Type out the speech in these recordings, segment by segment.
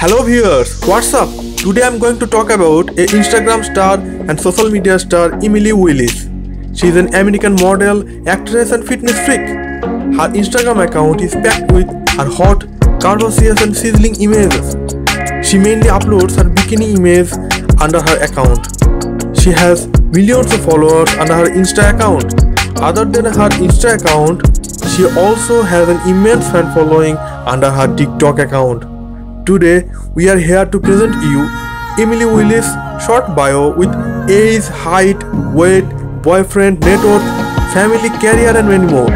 Hello viewers, what's up? Today I'm going to talk about a Instagram star and social media star Emily Willis. She's an American model, actress and fitness freak. Her Instagram account is packed with her hot, curvaceous and sizzling images. She mainly uploads her bikini image under her account. She has millions of followers under her Insta account. Other than her Insta account, she also has an immense fan following under her TikTok account. Today, we are here to present you Emily Willis' short bio with age, height, weight, boyfriend, net worth, family, career, and many more.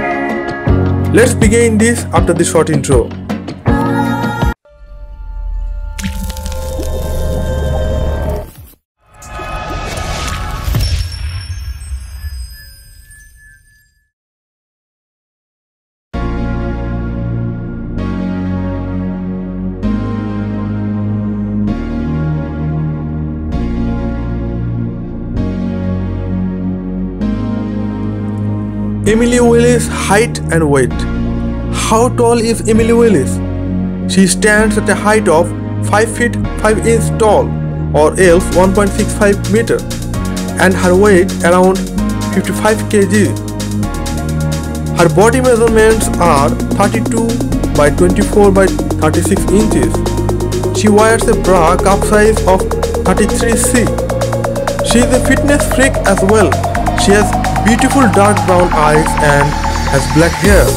Let's begin this after this short intro. Emily Willis' height and weight. How tall is Emily Willis? She stands at a height of 5 feet 5 inches tall or else 1.65 meter and her weight around 55 kg. Her body measurements are 32 by 24 by 36 inches. She wears a bra cup size of 33C. She is a fitness freak as well. She has beautiful dark brown eyes and has black hair.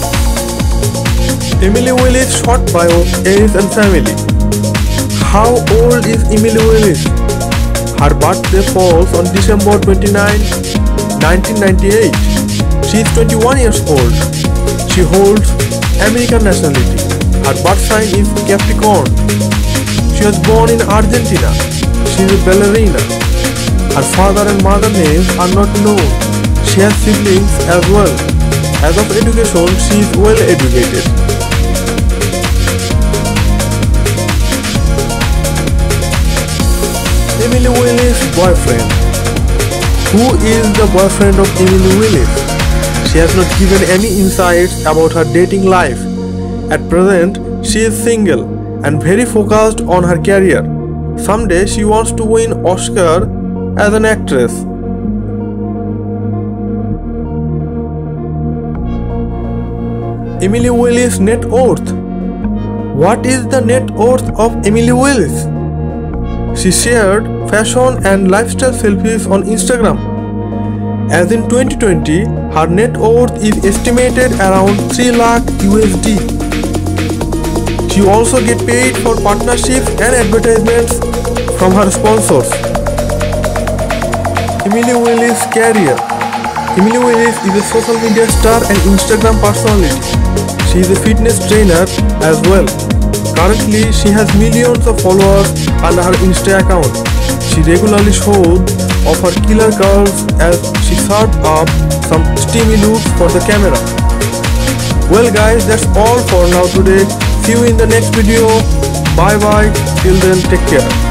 Emily Willis short bio, age and family. How old is Emily Willis? Her birthday falls on December 29, 1998. She is 21 years old. She holds American nationality. Her birth sign is Capricorn. She was born in Argentina. She is a ballerina. Her father and mother names are not known. She has siblings as well. As of education, she is well educated. Emily Willis' boyfriend. Who is the boyfriend of Emily Willis? She has not given any insights about her dating life. At present, she is single and very focused on her career. Someday she wants to win Oscar as an actress. Emily Willis net worth. What is the net worth of Emily Willis? She shared fashion and lifestyle selfies on Instagram. As in 2020, her net worth is estimated around 3 lakh USD. She also get paid for partnerships and advertisements from her sponsors. Emily Willis' career Emily Willis is a social media star and Instagram personality. She is a fitness trainer as well. Currently, she has millions of followers on her Insta account. She regularly shows off her killer curves as she serves up some steamy looks for the camera. Well guys, that's all for now today. See you in the next video. Bye bye. Till then, take care.